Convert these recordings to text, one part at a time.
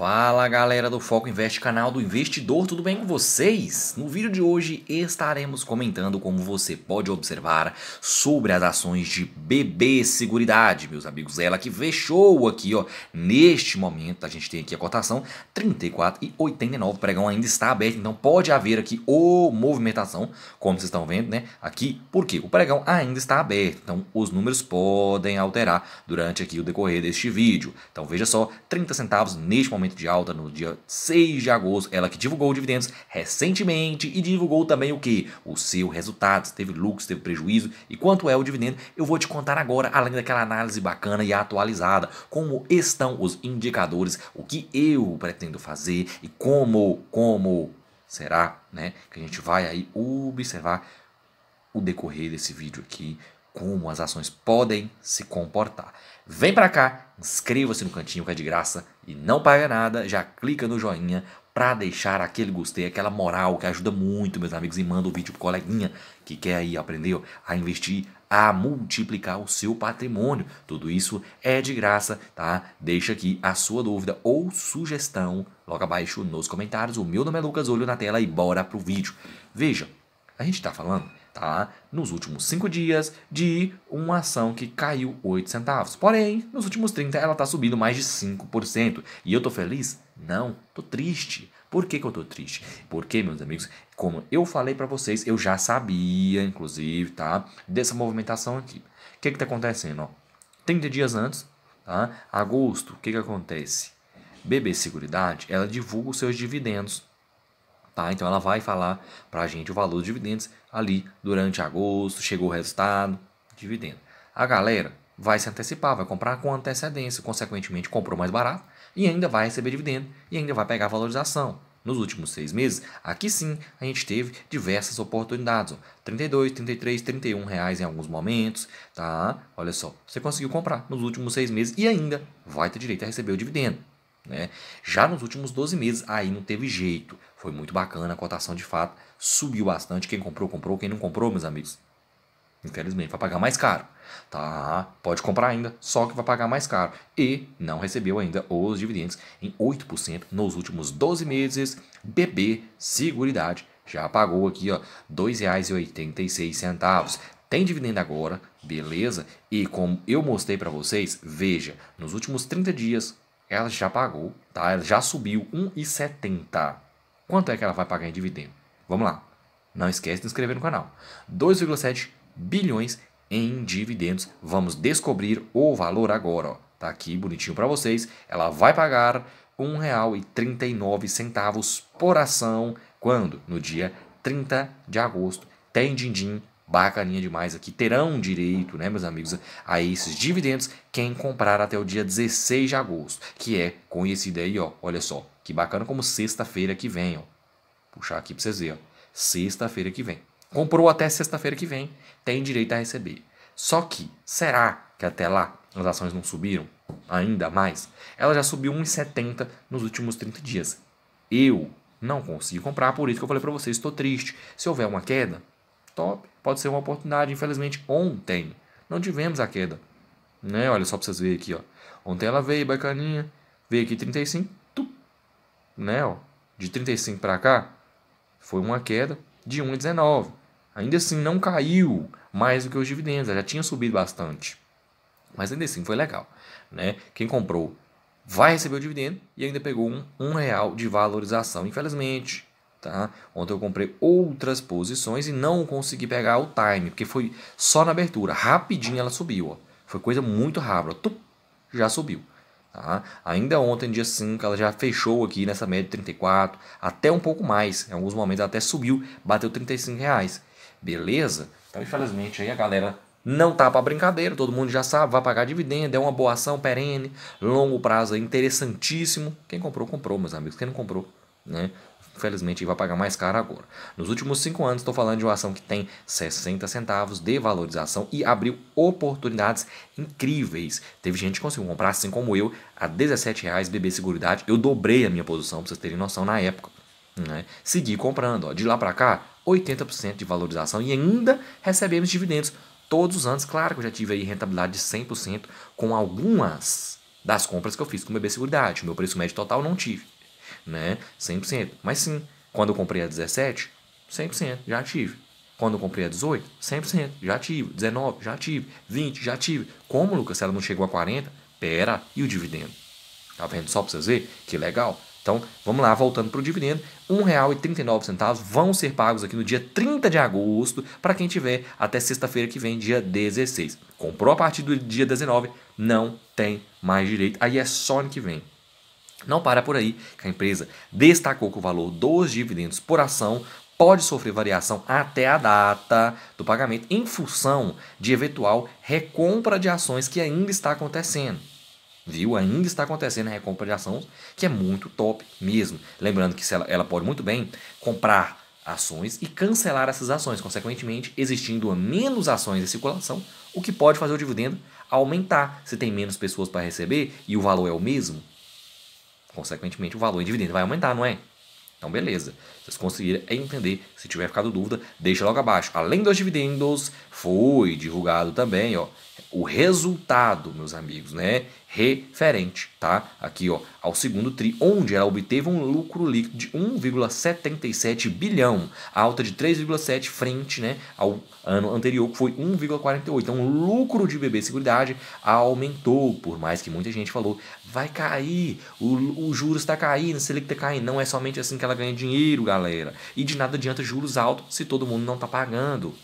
Fala galera do Foco Investe, canal do investidor, tudo bem com vocês? No vídeo de hoje estaremos comentando como você pode observar sobre as ações de BB Seguridade, meus amigos. Ela que fechou aqui, ó, neste momento, a gente tem aqui a cotação 34,89, o pregão ainda está aberto, então pode haver aqui o movimentação, como vocês estão vendo, né? Aqui, porque o pregão ainda está aberto, então os números podem alterar durante aqui o decorrer deste vídeo. Então veja só, 30 centavos neste momento de alta no dia 6 de agosto, ela que divulgou dividendos recentemente e divulgou também o que? O seu resultado, teve lucro, teve prejuízo. E quanto é o dividendo, eu vou te contar agora, além daquela análise bacana e atualizada, como estão os indicadores, o que eu pretendo fazer e como, como será, né, que a gente vai aí observar o decorrer desse vídeo aqui, como as ações podem se comportar. Vem para cá, inscreva-se no cantinho que é de graça e não paga nada, já clica no joinha para deixar aquele gostei, aquela moral que ajuda muito, meus amigos, e manda o vídeo pro coleguinha que quer aí aprender a investir, a multiplicar o seu patrimônio. Tudo isso é de graça, tá? Deixa aqui a sua dúvida ou sugestão logo abaixo nos comentários. O meu nome é Lucas, olho na tela e bora pro vídeo. Veja, a gente está falando tá? nos últimos 5 dias de uma ação que caiu 8 centavos. Porém, nos últimos 30 ela está subindo mais de 5%. E eu estou feliz? Não, estou triste. Por que, que eu estou triste? Porque, meus amigos, como eu falei para vocês, eu já sabia, inclusive, tá? Dessa movimentação aqui. O que está acontecendo? Ó? 30 dias antes, tá? agosto, o que, que acontece? BB Seguridade, ela divulga os seus dividendos Tá? Então ela vai falar para a gente o valor dos dividendos ali durante agosto, chegou o resultado, dividendo. A galera vai se antecipar, vai comprar com antecedência, consequentemente comprou mais barato e ainda vai receber dividendo e ainda vai pegar valorização. Nos últimos seis meses, aqui sim a gente teve diversas oportunidades. Ó, 32, 33, 31 reais em alguns momentos, tá? Olha só, você conseguiu comprar nos últimos seis meses e ainda vai ter direito a receber o dividendo. Né? Já nos últimos 12 meses, aí não teve jeito. Foi muito bacana, a cotação de fato subiu bastante. Quem comprou, comprou. Quem não comprou, meus amigos, infelizmente vai pagar mais caro. Tá? Pode comprar ainda, só que vai pagar mais caro. E não recebeu ainda os dividendos em 8% nos últimos 12 meses. BB Seguridade já pagou aqui, ó, R$ 2,86. Tem dividendo agora, beleza? E como eu mostrei para vocês, veja, nos últimos 30 dias ela já pagou, tá? Ela já subiu 1,70. Quanto é que ela vai pagar em dividendo? Vamos lá. Não esquece de se inscrever no canal. 2,7 bilhões em dividendos. Vamos descobrir o valor agora. Ó. Tá aqui bonitinho para vocês. Ela vai pagar R$ 1,39 por ação. Quando? No dia 30 de agosto. Tem din-din bacaninha demais aqui, terão direito, né, meus amigos, a esses dividendos quem comprar até o dia 16 de agosto, que é conhecido aí, ó, olha só, que bacana como sexta-feira que vem, ó. Puxar aqui para vocês verem, ó. Sexta-feira que vem. Comprou até sexta-feira que vem, tem direito a receber. Só que, será que até lá as ações não subiram ainda mais? Ela já subiu 1,70 nos últimos 30 dias. Eu não consegui comprar, por isso que eu falei para vocês, estou triste. Se houver uma queda, top, pode ser uma oportunidade. Infelizmente, ontem não tivemos a queda. Né? Olha só para vocês verem aqui. Ó. Ontem ela veio bacaninha, veio aqui 35, tu, né? Ó. De 35 para cá, foi uma queda de 1,19. Ainda assim, não caiu mais do que os dividendos, ela já tinha subido bastante. Mas ainda assim, foi legal. Né? Quem comprou vai receber o dividendo e ainda pegou um, um real de valorização. Infelizmente, Tá? Ontem eu comprei outras posições e não consegui pegar o time, porque foi só na abertura. Rapidinho ela subiu. Ó. Foi coisa muito rápida. Tup, já subiu. Tá? Ainda ontem, dia 5, ela já fechou aqui nessa média de 34, até um pouco mais. Em alguns momentos até subiu, bateu 35 reais. Beleza? Então, infelizmente, aí a galera não tá para brincadeira, todo mundo já sabe, vai pagar dividendo, é uma boa ação perene, longo prazo, interessantíssimo. Quem comprou, comprou, meus amigos. Quem não comprou, né? Infelizmente vai pagar mais caro agora. Nos últimos 5 anos, estou falando de uma ação que tem 60 centavos de valorização e abriu oportunidades incríveis. Teve gente que conseguiu comprar, assim como eu, a 17 reais BB Seguridade. Eu dobrei a minha posição, para vocês terem noção, na época. Né? Segui comprando. Ó. De lá para cá, 80% de valorização e ainda recebemos dividendos todos os anos. Claro que eu já tive aí rentabilidade de 100% com algumas das compras que eu fiz com BB Seguridade. Meu preço médio total não tive, né? 100%. Mas sim, quando eu comprei a 17, 100%, já tive. Quando eu comprei a 18, 100%, já tive. 19, já tive. 20, já tive. Como, Lucas, se ela não chegou a 40, pera, e o dividendo? Tá vendo só para vocês verem? Que legal. Então, vamos lá, voltando para o dividendo, R$ 1,39 vão ser pagos aqui no dia 30 de agosto para quem tiver até sexta-feira que vem, dia 16. Comprou a partir do dia 19, não tem mais direito. Aí é só ano que vem. Não para por aí, que a empresa destacou que o valor dos dividendos por ação pode sofrer variação até a data do pagamento em função de eventual recompra de ações que ainda está acontecendo. Viu? Ainda está acontecendo a recompra de ações, que é muito top mesmo. Lembrando que ela, ela pode muito bem comprar ações e cancelar essas ações, consequentemente, existindo menos ações em circulação, o que pode fazer o dividendo aumentar. Se tem menos pessoas para receber e o valor é o mesmo, consequentemente, o valor em dividendo vai aumentar, não é? Então, beleza. Vocês conseguiram entender. Se tiver ficado dúvida, deixa logo abaixo. Além dos dividendos, foi divulgado também ó, o resultado, meus amigos, né? Referente, tá? Aqui, ó, ao segundo TRI, onde ela obteve um lucro líquido de 1,77 bilhão, alta de 3,7 frente, né, ao ano anterior, que foi 1,48. Então, o lucro de BB Seguridade aumentou, por mais que muita gente falou, vai cair, o, o juros está caindo, a Selic está caindo. Não é somente assim que ela ganha dinheiro, galera. E de nada adianta juros altos se todo mundo não está pagando.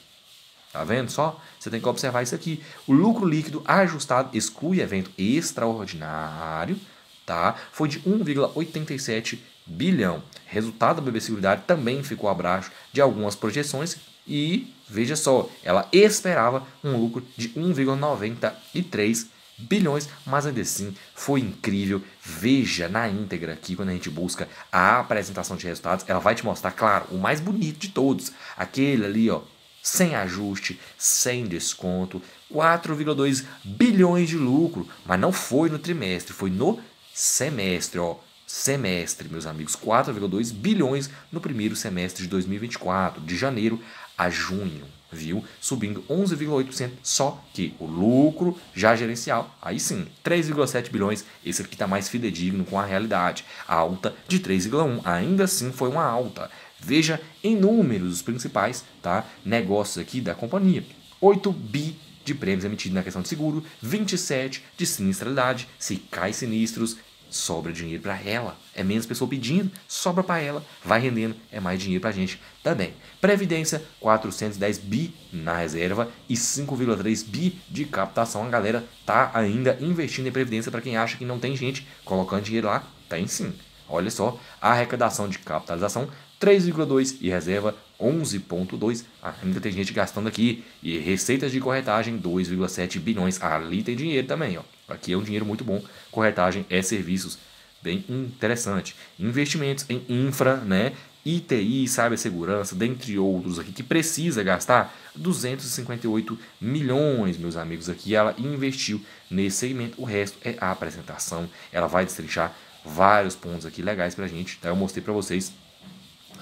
Tá vendo só? Você tem que observar isso aqui. O lucro líquido ajustado exclui evento extraordinário, tá? Foi de 1,87 bilhão. Resultado da BB Seguridade também ficou abaixo de algumas projeções e veja só, ela esperava um lucro de 1,93 bilhões, mas ainda assim foi incrível. Veja na íntegra aqui quando a gente busca a apresentação de resultados, ela vai te mostrar, claro, o mais bonito de todos, aquele ali, ó, sem ajuste, sem desconto, 4,2 bilhões de lucro, mas não foi no trimestre, foi no semestre, ó. Semestre, meus amigos, 4,2 bilhões no primeiro semestre de 2024, de janeiro a junho, viu? Subindo 11,8%, só que o lucro já gerencial, aí sim, 3,7 bilhões, esse aqui está mais fidedigno com a realidade, alta de 3,1, ainda assim foi uma alta. Veja em números os principais tá? negócios aqui da companhia. 8 bi de prêmios emitidos na questão de seguro, 27 de sinistralidade. Se cai sinistros, sobra dinheiro para ela. É menos pessoa pedindo, sobra para ela, vai rendendo, é mais dinheiro para a gente também. Previdência, 410 bi na reserva e 5,3 bi de captação. A galera tá ainda investindo em previdência para quem acha que não tem gente colocando dinheiro lá, tem sim. Olha só, a arrecadação de capitalização 3,2 e reserva 11,2. Ah, ainda tem gente gastando aqui. E receitas de corretagem 2,7 bilhões. Ali tem dinheiro também. Ó. Aqui é um dinheiro muito bom. Corretagem é serviços. Bem interessante. Investimentos em infra, né? ITI, cibersegurança, dentre outros aqui, que precisa gastar 258 milhões, meus amigos. Aqui ela investiu nesse segmento. O resto é a apresentação. Ela vai destrinchar vários pontos aqui legais pra gente. Tá? Eu mostrei para vocês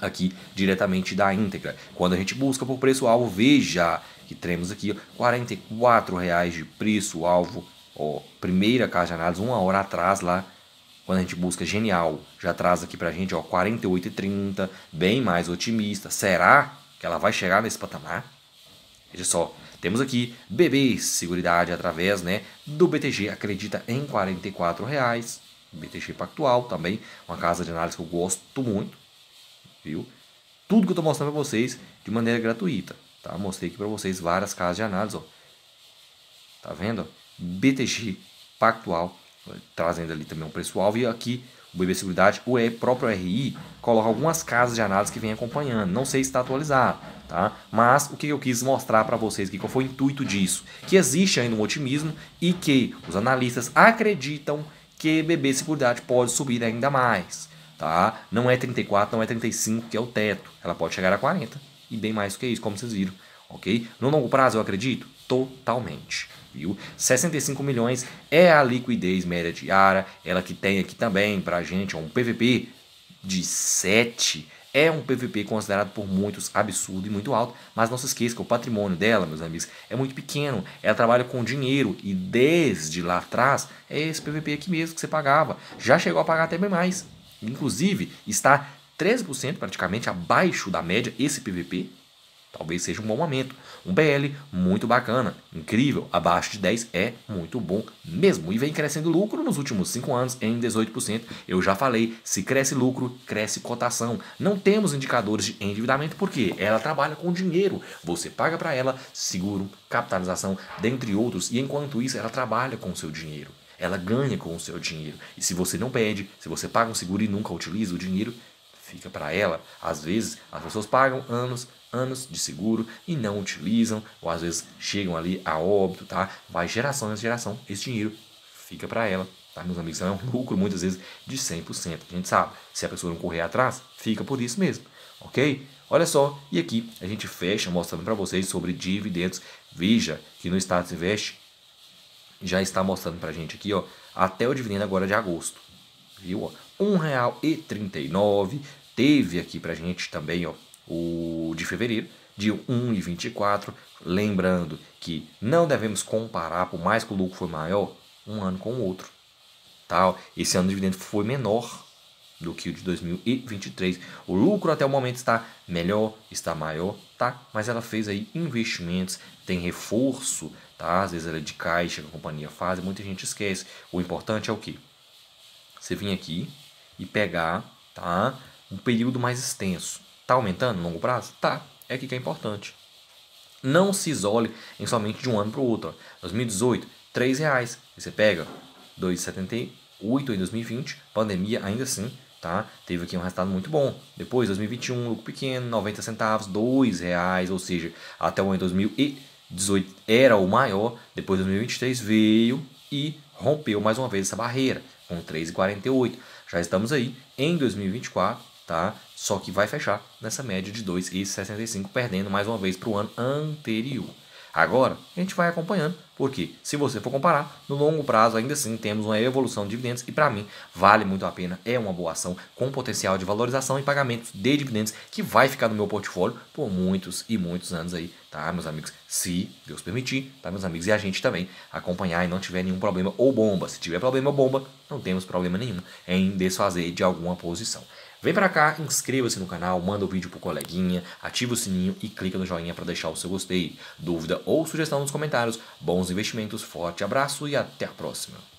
aqui diretamente da íntegra. Quando a gente busca por preço-alvo, veja que temos aqui R$ 44,00 de preço-alvo. Primeira casa de análise, uma hora atrás lá, quando a gente busca genial, já traz aqui pra gente ó, 48,30, bem mais otimista. Será que ela vai chegar nesse patamar? Veja só, temos aqui BB Seguridade através né, do BTG, acredita em R$ 44,00. BTG Pactual também, uma casa de análise que eu gosto muito viu? Tudo que eu estou mostrando para vocês de maneira gratuita, tá? Mostrei aqui para vocês várias casas de análise, ó. Tá vendo? BTG Pactual, trazendo ali também um preço-alvo e aqui o BB Seguridade, o próprio RI coloca algumas casas de análise que vem acompanhando. Não sei se está atualizado, tá? Mas o que eu quis mostrar para vocês aqui, qual foi o intuito disso? Que existe ainda um otimismo e que os analistas acreditam que BB Seguridade pode subir ainda mais tá? Não é 34, não é 35, que é o teto. Ela pode chegar a 40 e bem mais do que isso, como vocês viram, ok? No longo prazo, eu acredito? Totalmente, viu? 65 milhões é a liquidez média diária, ela que tem aqui também pra gente um PVP de 7 É um PVP considerado por muitos absurdo e muito alto, mas não se esqueça que o patrimônio dela, meus amigos, é muito pequeno. Ela trabalha com dinheiro e desde lá atrás é esse PVP aqui mesmo que você pagava. Já chegou a pagar até bem mais. Inclusive, está 13% praticamente abaixo da média esse PVP talvez seja um bom momento. Um BL muito bacana, incrível, abaixo de 10 é muito bom mesmo. E vem crescendo lucro nos últimos 5 anos em 18%. Eu já falei, se cresce lucro, cresce cotação. Não temos indicadores de endividamento porque ela trabalha com dinheiro. Você paga para ela seguro, capitalização, dentre outros, e enquanto isso ela trabalha com o seu dinheiro. Ela ganha com o seu dinheiro. E se você não pede, se você paga um seguro e nunca utiliza o dinheiro, fica para ela. Às vezes as pessoas pagam anos, anos de seguro e não utilizam, ou às vezes chegam ali a óbito, tá? Vai geração em geração, esse dinheiro fica para ela, tá? Meus amigos, é um lucro muitas vezes de 100%. A gente sabe, se a pessoa não correr atrás, fica por isso mesmo, ok? Olha só, e aqui a gente fecha mostrando para vocês sobre dividendos. Veja que no Status Invest já está mostrando para a gente aqui, ó, até o dividendo agora de agosto, viu? R$ 1,39. Teve aqui para a gente também, ó, o de fevereiro, de 1,24. Lembrando que não devemos comparar, por mais que o lucro foi maior, um ano com o outro. Tá? Esse ano o dividendo foi menor do que o de 2023. O lucro até o momento está melhor, está maior, tá? Mas ela fez aí investimentos, tem reforço, tá? Às vezes ela é de caixa que a companhia faz, muita gente esquece. O importante é o que? Você vir aqui e pegar, tá? Um período mais extenso. Está aumentando no longo prazo? Tá. É aqui que é importante. Não se isole em somente de um ano para o outro. 2018, R$ reais. você pega 2,78 em 2020, pandemia ainda assim, tá? Teve aqui um resultado muito bom. Depois, 2021, lucro pequeno, 90 centavos, R$ reais, ou seja, até o ano de 2018 era o maior. Depois, 2023 veio e rompeu mais uma vez essa barreira com 3,48. Já estamos aí em 2024 tá? Só que vai fechar nessa média de 2,65, perdendo mais uma vez para o ano anterior. Agora, a gente vai acompanhando, porque se você for comparar, no longo prazo ainda assim temos uma evolução de dividendos e para mim vale muito a pena, é uma boa ação com potencial de valorização e pagamentos de dividendos que vai ficar no meu portfólio por muitos e muitos anos aí, tá, meus amigos? Se Deus permitir, tá, meus amigos? E a gente também acompanhar e não tiver nenhum problema ou bomba. Se tiver problema ou bomba, não temos problema nenhum em desfazer de alguma posição. Vem pra cá, inscreva-se no canal, manda o vídeo pro coleguinha, ativa o sininho e clica no joinha para deixar o seu gostei. Dúvida ou sugestão nos comentários. Bons investimentos, forte abraço e até a próxima.